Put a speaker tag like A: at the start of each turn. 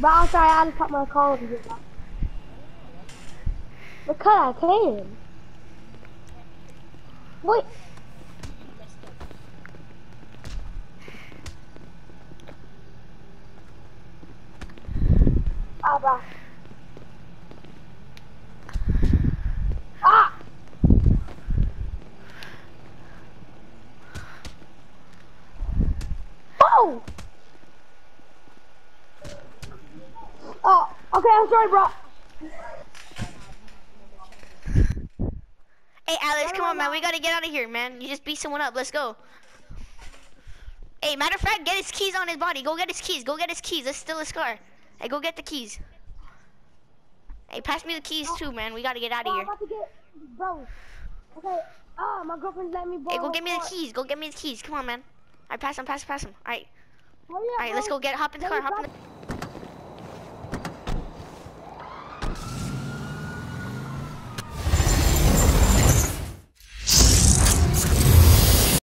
A: But I'll try I had to cut my car to get that. Because I can. Wait. Ah. Ah! Oh! Oh, okay, I'm sorry, bro.
B: Hey, Alex, come on, man. We gotta get out of here, man. You just beat someone up. Let's go. Hey, matter of fact, get his keys on his body. Go get his keys. Go get his keys. Let's steal his car. Hey, go get the keys. Hey, pass me the keys too, man. We gotta get out of here.
A: get, bro. Okay, ah, my girlfriend's letting me borrow
B: Hey, go get me the keys. Go get me the keys. Come on, man. Alright, pass him, pass him, pass him. Alright,
A: Hurry up,
B: alright, let's go get hop in the car.
A: Let
B: Hop in the